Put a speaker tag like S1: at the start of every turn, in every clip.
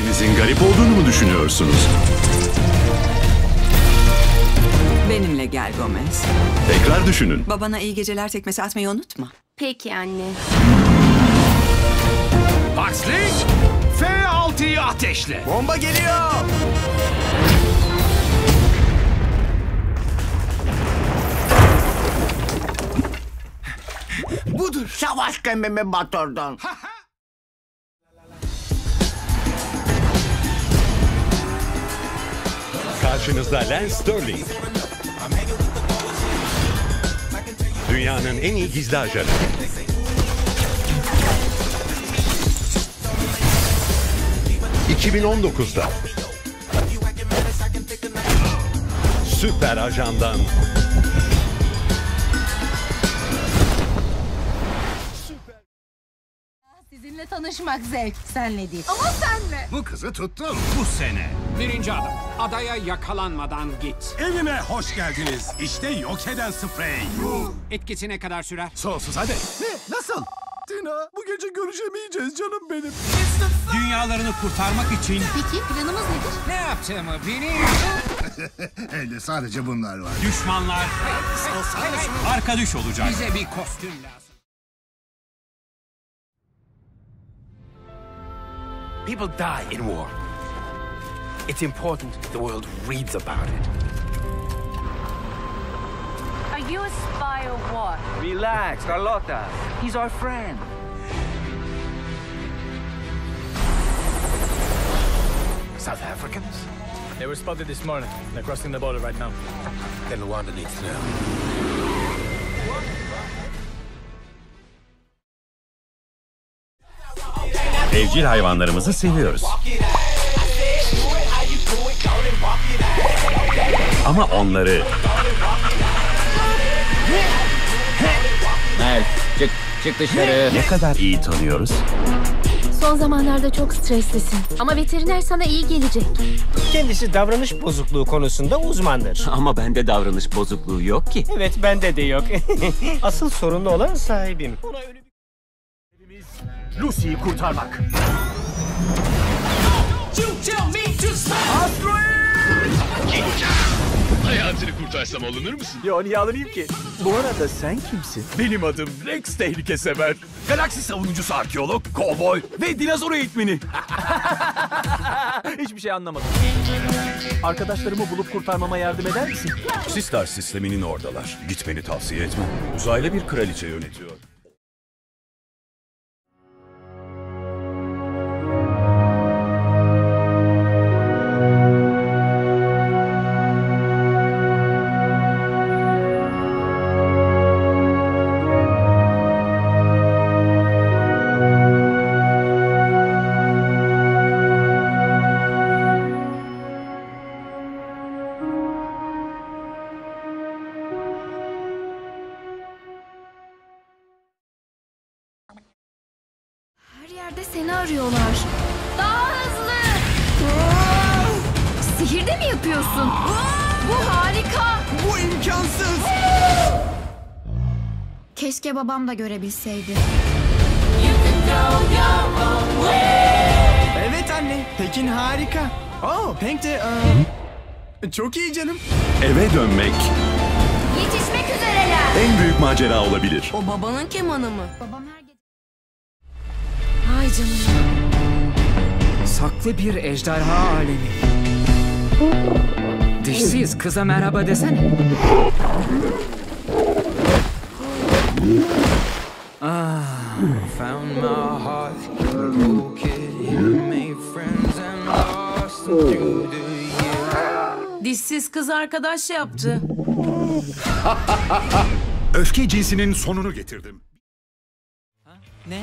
S1: Birinizin garip olduğunu mu düşünüyorsunuz?
S2: Benimle gel Gomez.
S1: Tekrar düşünün.
S2: Babana iyi geceler tekmesi atmayı unutma.
S3: Peki anne.
S4: Huxley, F6'yı ateşle.
S5: Bomba geliyor.
S4: Budur.
S5: Savaş gemimi batırdın.
S6: Karşınızda Lance Sterling. Dünyanın en iyi gizli ajanı. ...2019'da... ...süper ajandan...
S3: tanışmak zevk. Senle değil. Ama senle.
S4: Bu kızı tuttum bu sene. Birinci adım. Adaya yakalanmadan git.
S7: Evime hoş geldiniz. İşte yok eden sprey.
S4: Etkisi ne kadar sürer?
S7: Sonsuz hadi. Ne? Nasıl? Tina bu gece görüşemeyeceğiz canım benim.
S4: Dünyalarını kurtarmak için
S3: Peki planımız nedir?
S4: ne yaptığımı benim
S7: Elde sadece bunlar var.
S4: düşmanlar arka düş olacak. Bize bir kostüm lazım.
S8: People die in war. It's important the world reads about it.
S3: Are you a spy or what?
S8: Relax, Carlota. He's our friend. South Africans?
S9: They were spotted this morning. They're crossing the border right now.
S8: Then Rwanda needs to know.
S1: Evcil hayvanlarımızı seviyoruz. Ama onları
S5: Mel çık çık dışarı.
S1: ne kadar iyi tanıyoruz?
S3: Son zamanlarda çok streslisin. Ama veteriner sana iyi gelecek.
S5: Kendisi davranış bozukluğu konusunda uzmandır.
S10: Ama bende davranış bozukluğu yok ki.
S5: Evet bende de yok. Asıl sorunlu olan sahibim.
S7: Lucy'yi kurtarmak.
S6: Hayatını kurtarsam alınır mısın?
S7: Yo niye alınayım ki? Bu arada sen kimsin? Benim adım Rex Tehlike Sever. Galaksi savunucusu arkeolog, kovboy ve dinozor eğitmeni. Hiçbir şey anlamadım. Arkadaşlarımı bulup kurtarmama yardım eder misin?
S1: Sistar sisteminin oradalar. Gitmeni tavsiye etmem. Uzaylı bir kraliçe yönetiyor.
S3: Keşke babam da görebilseydi.
S5: Evet anne. Pekin harika. Oh Pink de... aa, Çok iyi canım.
S1: Eve dönmek
S3: Yetişmek üzereler.
S1: en büyük macera olabilir.
S3: O babanın kemanı mı? Babam her gece... Ay canım.
S10: Saklı bir ejderha alemi. Dişsiz kıza merhaba desene. Ah, found my heart broken, made friends and lost through the years.
S3: Dişsiz kız arkadaş yaptı.
S7: Öfke cinsinin sonunu getirdim.
S10: Ne?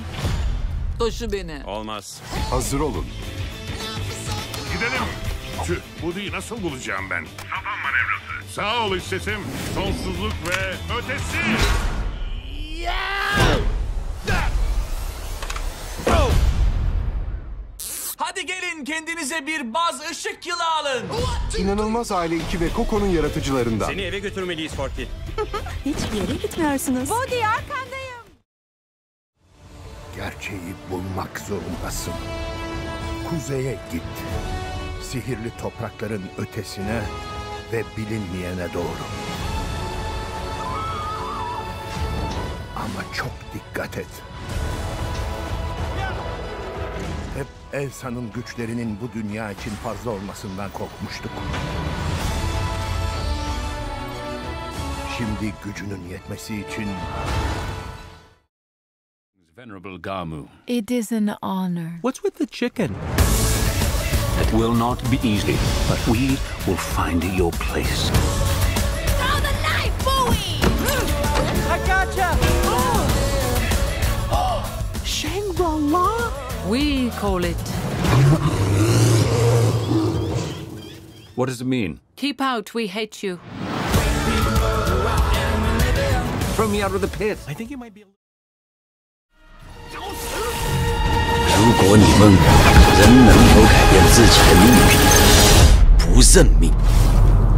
S10: Taşı beni.
S1: Olmaz.
S7: Hazır olun.
S11: Gidelim. Tüh, Woody'yi nasıl bulacağım ben? Sapan manevrası. Sağ ol istesim. Sonsuzluk ve ötesi.
S10: Kendinize bir baz ışık yılı alın.
S7: İnanılmaz Aile 2 ve Coco'nun yaratıcılarından.
S6: Seni eve götürmeliyiz Forky.
S2: Hiçbir yere gitmiyorsunuz.
S3: Body arkandayım.
S7: Gerçeği bulmak zorundasın.
S12: Kuzeye git. Sihirli toprakların ötesine ve bilinmeyene doğru. Ama çok dikkat et. Hep Elsa'nın güçlerinin bu dünya için fazla olmasından korkmuştuk. Şimdi gücünün yetmesi için
S13: Venerable Gamu.
S3: It is an honor.
S14: What's with the chicken?
S13: It will not be easy, but we will find your place.
S6: We call it.
S1: What does it mean?
S6: Keep out, we hate you.
S1: Throw me out of the pit.
S5: I think you might be.
S15: 如果你们仍能否改变自己的命运，不认命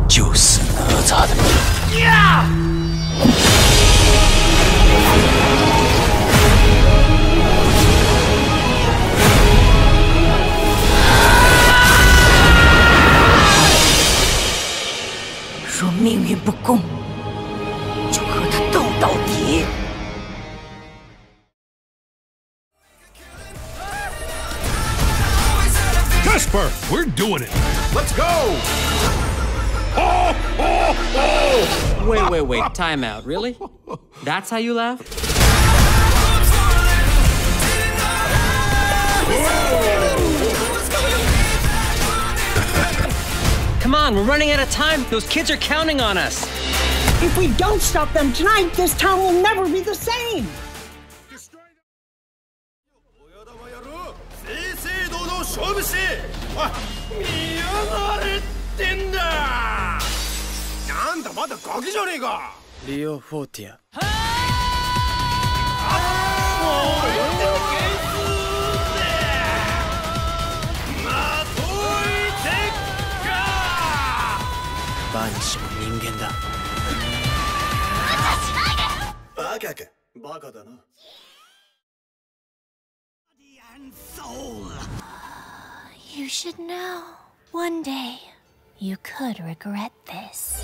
S15: 就是哪吒的命。
S16: 若
S17: Wait, wait, wait. Time out. Really? That's how you laugh? Come on, we're running out of time. Those kids are counting on us.
S16: If we don't stop them tonight, this town will never be the same.
S7: ガキじゃねえか
S5: リオ・フォーティア。バニッシュも人間だ。バカか。バカだな。
S18: You should know. One day, you could regret this.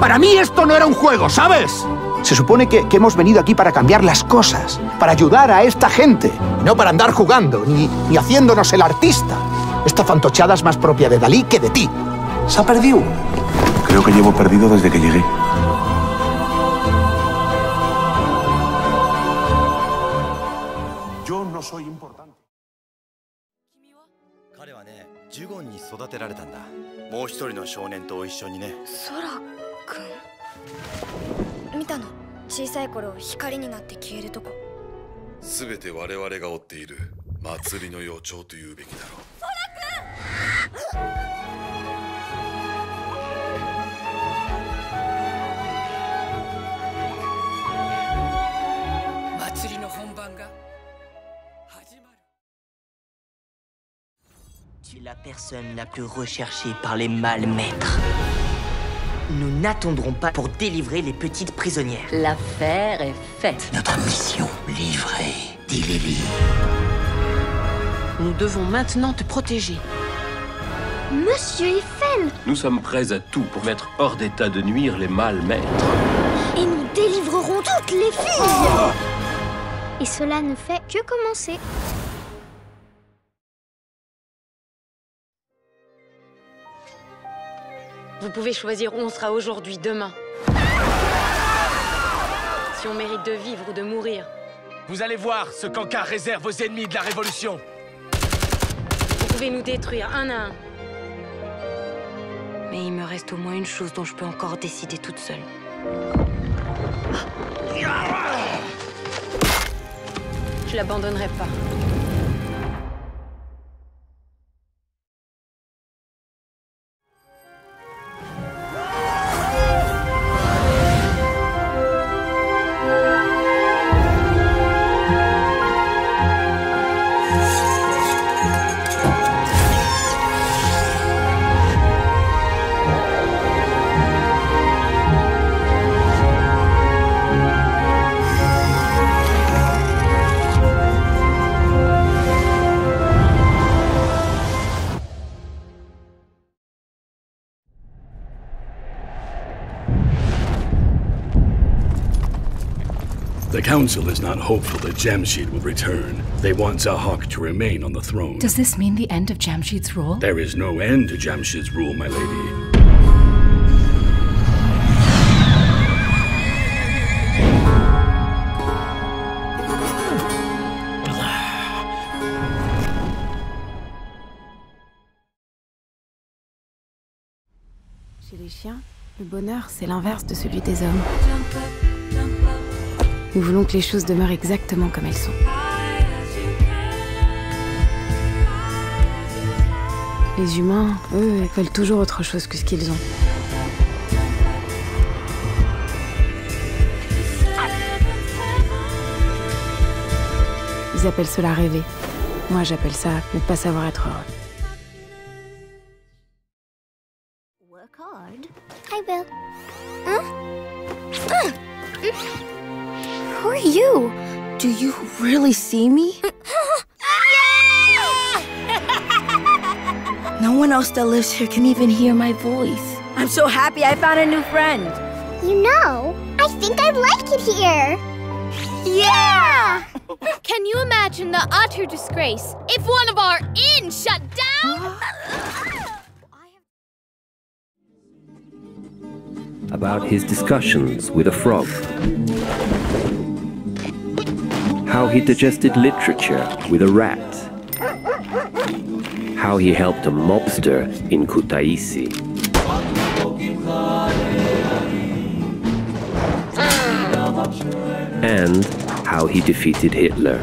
S19: Para mí esto no era un juego, ¿sabes? Se supone que, que hemos venido aquí para cambiar las cosas, para ayudar a esta gente, y no para andar jugando, ni, ni haciéndonos el artista. Esta fantochada es más propia de Dalí que de ti. Se ha perdido.
S12: Creo que llevo perdido desde que llegué.
S20: Yo no soy importante.
S21: 彼はねジュゴンに育てられたんだもう一人の少年と一緒にね
S22: ソ ラくん見たの。小さい頃光になって消えるとこ。
S23: 全て我々が追っている。祭りの予兆というべきだろう。
S17: 祭りの本番が。
S24: Tu es la personne la plus recherchée par les malmaîtres. Nous n'attendrons pas pour délivrer les petites prisonnières.
S6: L'affaire est faite.
S24: Notre mission livrée, dit Lily.
S6: Nous devons maintenant te protéger.
S22: Monsieur Eiffel
S13: Nous sommes prêts à tout pour mettre hors d'état de nuire les mâles maîtres.
S22: Et nous délivrerons toutes les filles Et cela ne fait que commencer.
S6: Vous pouvez choisir où on sera aujourd'hui, demain. Si on mérite de vivre ou de mourir.
S8: Vous allez voir ce qu'Ankar réserve aux ennemis de la Révolution.
S6: Vous pouvez nous détruire un à un. Mais il me reste au moins une chose dont je peux encore décider toute seule. Je l'abandonnerai pas.
S25: The Council is not hopeful that Jamshid will return. They want Zahak to remain on the throne.
S26: Does this mean the end of Jamshid's rule?
S25: There is no end to Jamshid's rule, my lady.
S27: Chez les chiens, le bonheur, c'est l'inverse de celui des hommes. Nous voulons que les choses demeurent exactement comme elles sont. Les humains, eux, veulent toujours autre chose que ce qu'ils ont. Ils appellent cela rêver. Moi, j'appelle ça ne pas savoir être heureux.
S22: You
S2: really see me? no one else that lives here can even hear my voice. I'm so happy I found a new friend.
S22: You know, I think I'd like it here.
S2: Yeah!
S3: Can you imagine the utter disgrace if one of our inns shut down?
S28: About his discussions with a frog. How he digested literature with a rat. How he helped a mobster in Kutaisi. And how he defeated Hitler.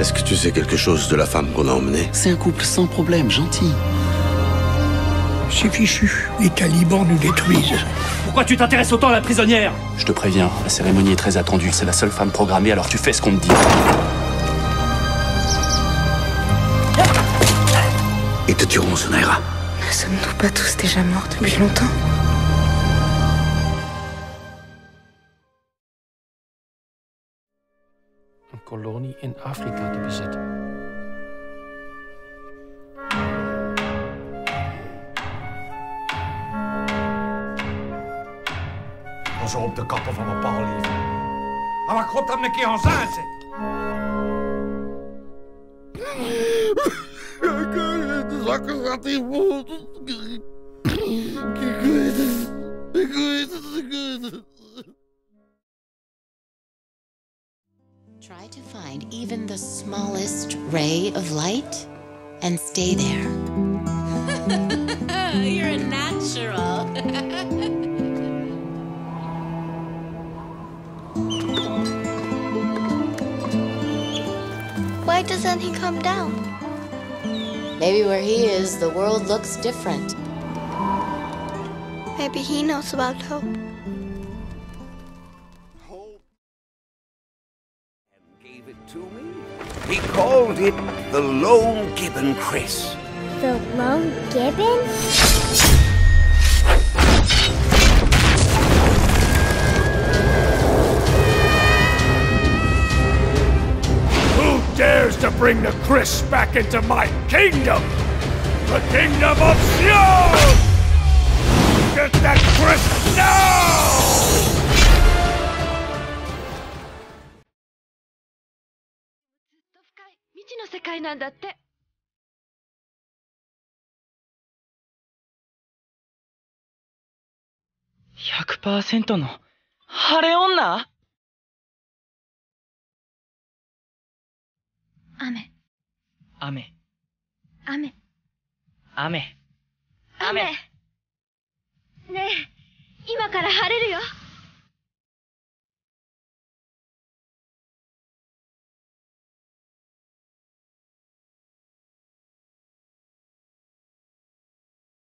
S29: Est-ce que tu sais quelque chose de la femme qu'on a emmenée?
S5: C'est un couple sans problème, gentil.
S11: C'est fichu. Les talibans nous détruisent.
S5: Pourquoi tu t'intéresses autant à la prisonnière? Je te préviens, la cérémonie est très attendue. C'est la seule femme programmée, alors tu fais ce qu'on te dit.
S29: Ils te tueront, Sonaira.
S27: Ne sommes-nous pas tous déjà morts depuis longtemps?
S7: Kolonie in Afrika te bezetten.
S11: Pas op de kappen van mijn paal, lief. Maar wat god dan een keer ons aanzet?
S29: De zakken gaat hier vol. Ik weet het. Ik weet het. Ik weet het.
S14: Even the smallest ray of light and stay there. You're a natural.
S22: Why doesn't he come down?
S14: Maybe where he is, the world looks different.
S22: Maybe he knows about hope.
S30: Gibbon Chris.
S22: The lone gibbon?
S11: Who dares to bring the Chris back into my kingdom? The kingdom of Sion! Get that Chris now!
S3: 未知の世界なんだって。
S21: 100%の晴れ女？
S3: 雨、
S21: 雨、
S3: 雨、
S21: 雨。
S3: 雨。ねえ、今から晴れるよ。